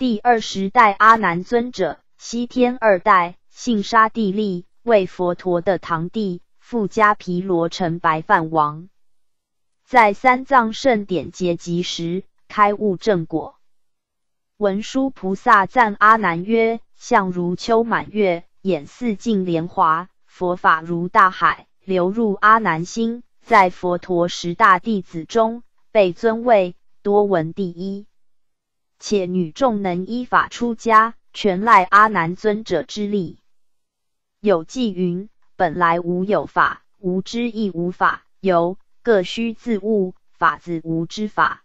第二十代阿难尊者，西天二代，姓沙地利，为佛陀的堂弟，富家毗罗城白饭王，在三藏圣典结集时开悟正果。文殊菩萨赞阿难曰：“相如秋满月，眼似镜莲华，佛法如大海，流入阿难心。在佛陀十大弟子中，被尊为多闻第一。”且女众能依法出家，全赖阿难尊者之力。有记云：本来无有法，无知亦无法，由各须自悟，法自无知法。